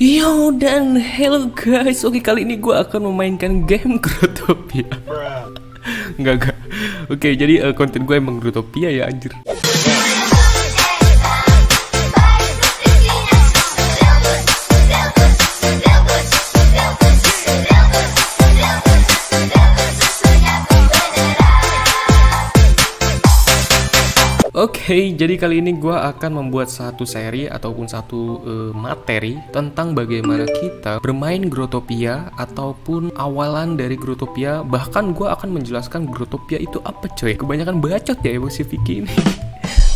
Yo dan hello guys, oke kali ini gue akan memainkan game Grotopia. Enggak enggak Oke jadi uh, konten gue emang Grotopia ya anjir Oke, jadi kali ini gue akan membuat satu seri ataupun satu uh, materi tentang bagaimana kita bermain Grotopia ataupun awalan dari Grotopia. Bahkan gue akan menjelaskan Grotopia itu apa coy. Kebanyakan bacot ya emang si Vicky ini.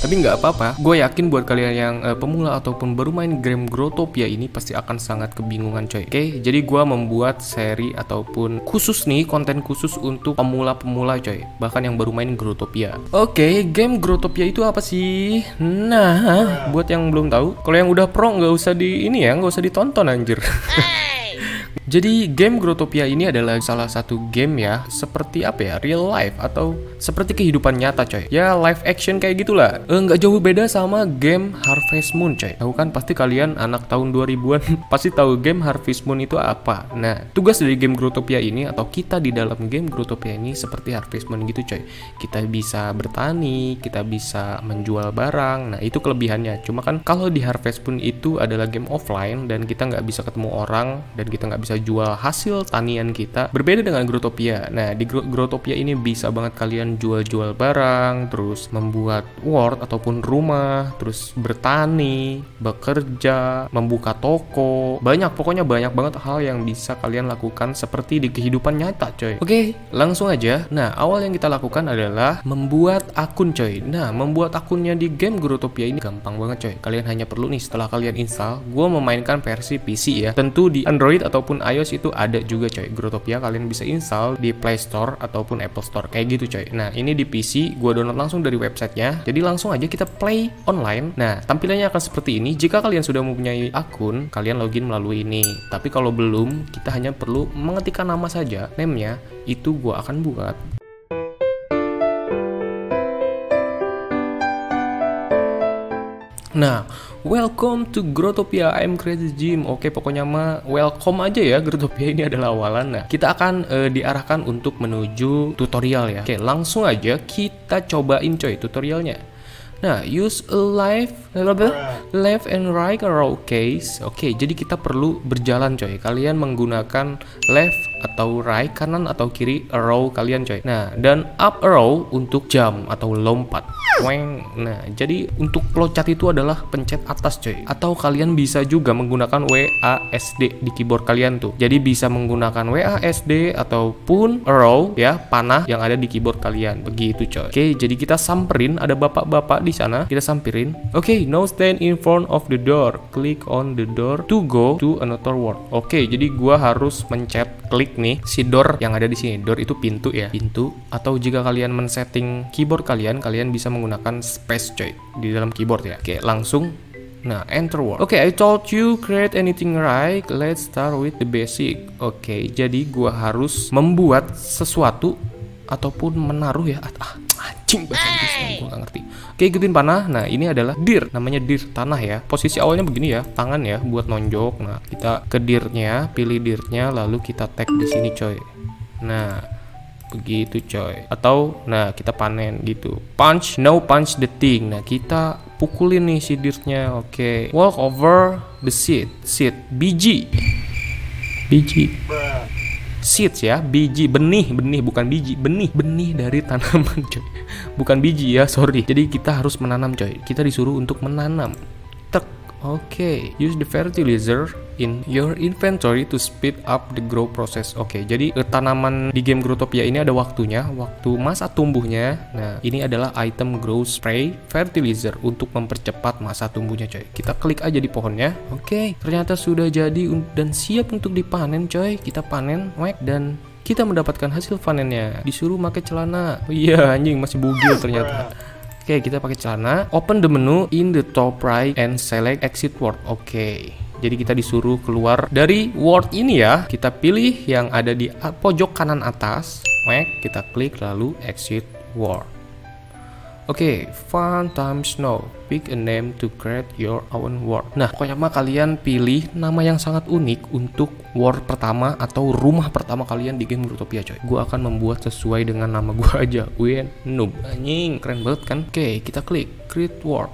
Tapi nggak apa-apa, gue yakin buat kalian yang uh, pemula ataupun baru main game Grotopia ini pasti akan sangat kebingungan coy. Oke, jadi gue membuat seri ataupun khusus nih konten khusus untuk pemula-pemula coy. Bahkan yang baru main Grotopia. Oke, game Grotopia itu apa sih? Nah, buat yang belum tahu, kalau yang udah pro nggak usah di ini ya, nggak usah ditonton anjir. Jadi game Grotopia ini adalah salah satu game ya seperti apa ya real life atau seperti kehidupan nyata coy. Ya live action kayak gitulah. Eh, nggak jauh beda sama game Harvest Moon coy. Tahu kan pasti kalian anak tahun 2000-an pasti tahu game Harvest Moon itu apa. Nah tugas dari game Grotopia ini atau kita di dalam game Grotopia ini seperti Harvest Moon gitu coy. Kita bisa bertani, kita bisa menjual barang. Nah itu kelebihannya. Cuma kan kalau di Harvest Moon itu adalah game offline dan kita nggak bisa ketemu orang dan kita nggak bisa jual hasil tanian kita berbeda dengan Grotopia. Nah di Grotopia ini bisa banget kalian jual-jual barang terus membuat ward ataupun rumah terus bertani bekerja membuka toko. Banyak pokoknya banyak banget hal yang bisa kalian lakukan seperti di kehidupan nyata coy. Oke langsung aja. Nah awal yang kita lakukan adalah membuat akun coy. Nah membuat akunnya di game Grotopia ini gampang banget coy. Kalian hanya perlu nih setelah kalian install gue memainkan versi PC ya. Tentu di Android ataupun iOS itu ada juga coy. Grotopia kalian bisa install di Play Store ataupun Apple Store. Kayak gitu coy. Nah ini di PC gue download langsung dari websitenya. Jadi langsung aja kita play online. Nah tampilannya akan seperti ini. Jika kalian sudah mempunyai akun kalian login melalui ini. Tapi kalau belum kita hanya perlu mengetikkan nama saja namenya. Itu gue akan buat Nah, welcome to Grotopia. I'm Crazy Jim. Oke, pokoknya mah welcome aja ya. Grotopia ini adalah awalan. Nah, kita akan uh, diarahkan untuk menuju tutorial ya. Oke, langsung aja kita cobain coy tutorialnya. Nah, use a live left and right arrow case. Oke, jadi kita perlu berjalan coy. Kalian menggunakan left atau right, kanan atau kiri arrow kalian coy. Nah, dan up arrow untuk jump atau lompat. Weng. Nah, jadi untuk loncat itu adalah pencet atas coy. Atau kalian bisa juga menggunakan WASD di keyboard kalian tuh. Jadi bisa menggunakan WASD ataupun arrow ya, panah yang ada di keyboard kalian. Begitu coy. Oke, jadi kita samperin ada bapak-bapak di sana. Kita samperin. Oke, now stand in front of the door. Click on the door to go to another world. Oke, jadi gua harus mencet klik nih si door yang ada di sini. Door itu pintu ya, pintu. Atau jika kalian men-setting keyboard kalian, kalian bisa menggunakan space coy di dalam keyboard ya. Oke, langsung Nah, enter word. Oke, okay, I told you create anything right. Let's start with the basic. Oke, okay, jadi gua harus membuat sesuatu ataupun menaruh ya. Ah, anjing bahasa Inggris gua gak ngerti. Oke, ikutin panah. Nah, ini adalah dir, namanya dir tanah ya. Posisi awalnya begini ya, tangan ya buat nonjok. Nah, kita ke dirnya, pilih dirnya lalu kita tag di sini coy. Nah, begitu coy. Atau nah kita panen gitu. Punch no punch the thing. Nah kita pukulin nih si dirtnya oke. Okay. walk over the seed. Seed. Biji. Biji seeds ya biji benih benih bukan biji benih benih dari tanaman coy. Bukan biji ya sorry. Jadi kita harus menanam coy. Kita disuruh untuk menanam. Oke, okay. use the fertilizer in your inventory to speed up the grow process. Oke, okay, jadi uh, tanaman di game Growtopia ini ada waktunya, waktu masa tumbuhnya. Nah, ini adalah item grow spray fertilizer untuk mempercepat masa tumbuhnya, coy. Kita klik aja di pohonnya. Oke, okay, ternyata sudah jadi dan siap untuk dipanen, coy. Kita panen, wek dan kita mendapatkan hasil panennya. Disuruh pakai celana. Oh, iya, anjing masih bugil ternyata. Oke, kita pakai celana. Open the menu in the top right and select exit word. Oke. Jadi kita disuruh keluar dari word ini ya. Kita pilih yang ada di pojok kanan atas. Mek, kita klik lalu exit word. Oke, fun times now. Pick a name to create your own world. Nah, pokoknya mah kalian pilih nama yang sangat unik untuk world pertama atau rumah pertama kalian di game Grotopia coy. Gue akan membuat sesuai dengan nama gue aja. Wien Noob. Anjing, keren banget kan? Oke, kita klik create world.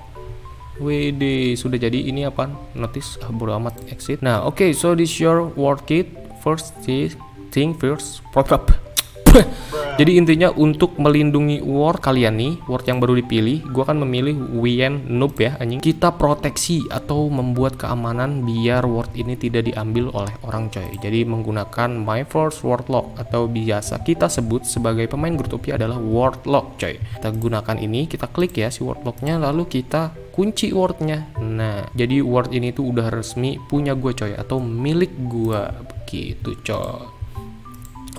WD sudah jadi ini apa? Notice ah, bodo amat exit. Nah, oke, okay, so this your world kit. First thing first, pop up. Jadi intinya untuk melindungi ward kalian nih, ward yang baru dipilih, gue akan memilih Wien Noob ya anjing. Kita proteksi atau membuat keamanan biar ward ini tidak diambil oleh orang coy. Jadi menggunakan My Force Ward Lock atau biasa kita sebut sebagai pemain Grutopia adalah Ward Lock coy. Kita gunakan ini, kita klik ya si Ward Locknya, lalu kita kunci wardnya. Nah, jadi ward ini tuh udah resmi punya gue coy atau milik gue begitu coy.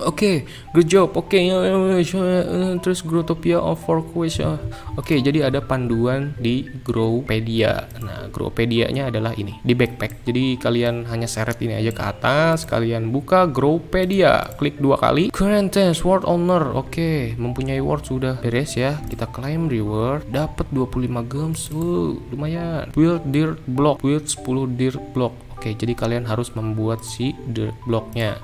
Oke, okay, good job. Oke, okay, terus Growtopia of four question. Oke, okay, jadi ada panduan di Growpedia. Nah, Growpedia-nya adalah ini di backpack. Jadi kalian hanya seret ini aja ke atas, kalian buka Growpedia, klik dua kali. Current test word owner. Oke, okay, mempunyai word sudah beres ya. Kita claim reward, dapat 25 gems. Uh, lumayan. Build dirt block, build 10 dirt block. Oke, jadi kalian harus membuat si dirt blocknya.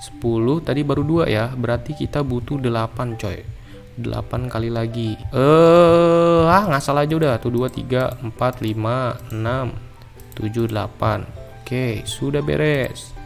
10 tadi baru dua ya. Berarti kita butuh 8 coy. 8 kali lagi. Eh ah ngasal aja udah. Tuh 2 3 4 5 6 7 8 oke sudah beres.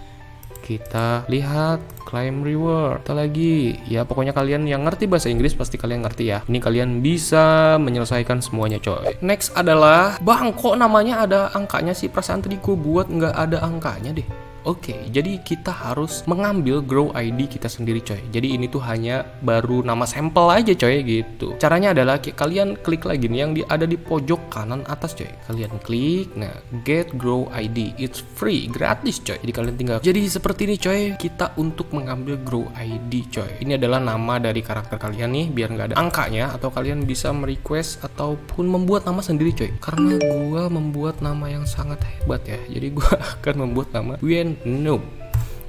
Kita lihat claim reward. Kita lagi? Ya pokoknya kalian yang ngerti bahasa Inggris pasti kalian ngerti ya. Ini kalian bisa menyelesaikan semuanya coy. Next adalah bang kok namanya ada angkanya sih? Perasaan tadi gue buat nggak ada angkanya deh Oke, okay, jadi kita harus mengambil grow ID kita sendiri coy. Jadi ini tuh hanya baru nama sampel aja coy gitu. Caranya adalah kalian klik lagi nih yang di, ada di pojok kanan atas coy. Kalian klik, nah get grow ID, it's free, gratis coy. Jadi kalian tinggal. Jadi seperti ini coy, kita untuk mengambil grow ID coy. Ini adalah nama dari karakter kalian nih, biar nggak ada angkanya atau kalian bisa merequest ataupun membuat nama sendiri coy. Karena gua membuat nama yang sangat hebat ya. Jadi gua akan membuat nama Wien noob.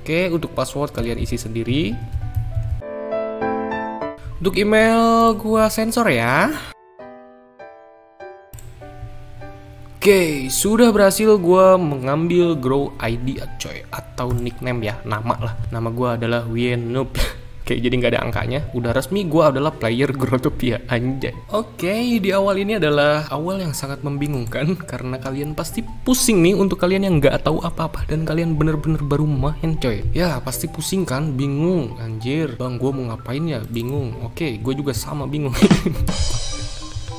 Oke, untuk password kalian isi sendiri. Untuk email gua sensor ya. Oke, sudah berhasil gua mengambil Grow ID coy atau nickname ya, nama lah. Nama gua adalah Wien Noob. Oke, jadi nggak ada angkanya. Udah resmi gue adalah player Grotopia, anjay. Oke, di awal ini adalah awal yang sangat membingungkan karena kalian pasti pusing nih untuk kalian yang nggak tahu apa-apa dan kalian bener-bener baru main coy. Ya, pasti pusing kan, bingung, anjir. Bang, gue mau ngapain ya? Bingung. Oke, gue juga sama bingung.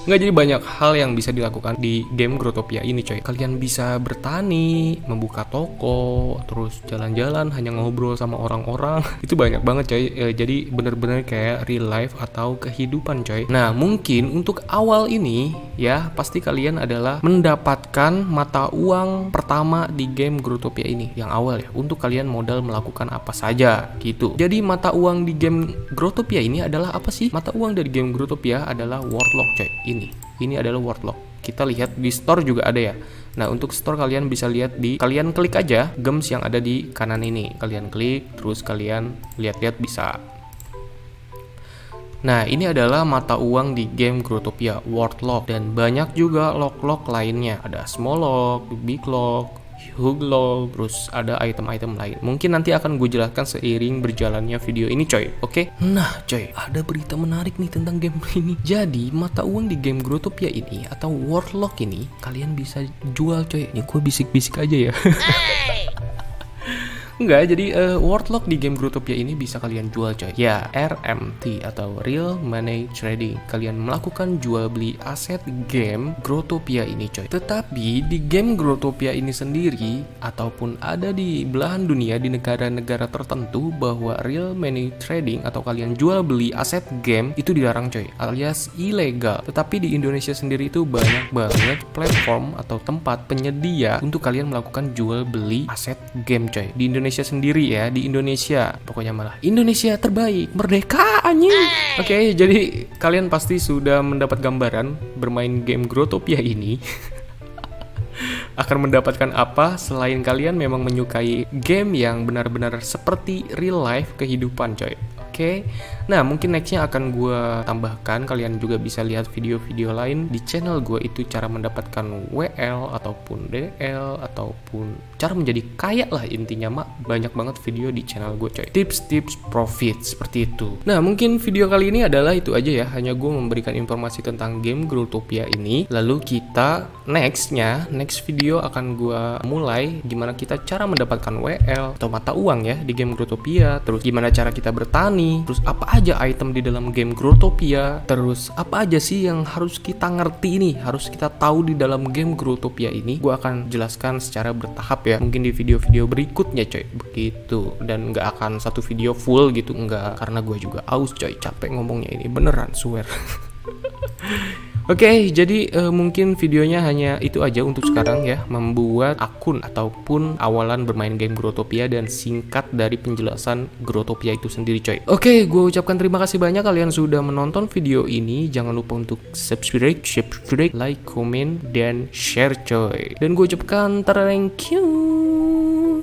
Nggak jadi banyak hal yang bisa dilakukan di game Grotopia ini coy. Kalian bisa bertani, membuka toko, terus jalan-jalan hanya ngobrol sama orang-orang. Itu banyak banget coy. E, jadi bener-bener kayak real life atau kehidupan coy. Nah mungkin untuk awal ini ya pasti kalian adalah mendapatkan mata uang pertama di game Grotopia ini yang awal ya. Untuk kalian modal melakukan apa saja gitu. Jadi mata uang di game Grotopia ini adalah apa sih? Mata uang dari game Grotopia adalah Warlock coy ini. Ini adalah word lock. Kita lihat di store juga ada ya. Nah, untuk store kalian bisa lihat di kalian klik aja gems yang ada di kanan ini. Kalian klik, terus kalian lihat-lihat bisa. Nah, ini adalah mata uang di game Grotopia, World Lock dan banyak juga lock-lock lainnya. Ada small lock, big lock, Huglo, terus ada item-item lain. Mungkin nanti akan gue jelaskan seiring berjalannya video ini coy, oke? Okay? Nah coy, ada berita menarik nih tentang game ini. Jadi, mata uang di game Grotopia ini atau Warlock ini, kalian bisa jual coy. Ini gue bisik-bisik aja ya. Hey. Enggak, jadi uh, wordlock di game Grotopia ini bisa kalian jual coy. Ya, RMT atau Real Money Trading. Kalian melakukan jual beli aset game Grotopia ini coy. Tetapi di game Grotopia ini sendiri ataupun ada di belahan dunia di negara-negara tertentu bahwa Real Money Trading atau kalian jual beli aset game itu dilarang coy, alias ilegal. Tetapi di Indonesia sendiri itu banyak banget platform atau tempat penyedia untuk kalian melakukan jual beli aset game coy. Di Indonesia Indonesia sendiri ya di Indonesia. Pokoknya malah Indonesia terbaik merdeka anjing. Oke okay, jadi kalian pasti sudah mendapat gambaran bermain game Grotopia ini akan mendapatkan apa selain kalian memang menyukai game yang benar-benar seperti real life kehidupan coy Oke, nah mungkin nextnya akan gue tambahkan. Kalian juga bisa lihat video-video lain di channel gue itu cara mendapatkan WL ataupun DL ataupun cara menjadi kaya lah intinya mak banyak banget video di channel gue coy. Tips-tips profit seperti itu. Nah mungkin video kali ini adalah itu aja ya. Hanya gue memberikan informasi tentang game Growtopia ini. Lalu kita nextnya next video akan gue mulai gimana kita cara mendapatkan WL atau mata uang ya di game Growtopia. Terus gimana cara kita bertani terus apa aja item di dalam game Growtopia, terus apa aja sih yang harus kita ngerti ini, harus kita tahu di dalam game Growtopia ini. Gue akan jelaskan secara bertahap ya, mungkin di video-video berikutnya coy, begitu. Dan nggak akan satu video full gitu, nggak, karena gue juga aus coy, capek ngomongnya ini, beneran, swear. Oke, okay, jadi uh, mungkin videonya hanya itu aja untuk sekarang ya, membuat akun ataupun awalan bermain game Growtopia dan singkat dari penjelasan Growtopia itu sendiri coy. Oke, okay, gue ucapkan terima kasih banyak kalian sudah menonton video ini. Jangan lupa untuk subscribe, subscribe, like, komen, dan share coy. Dan gue ucapkan thank you.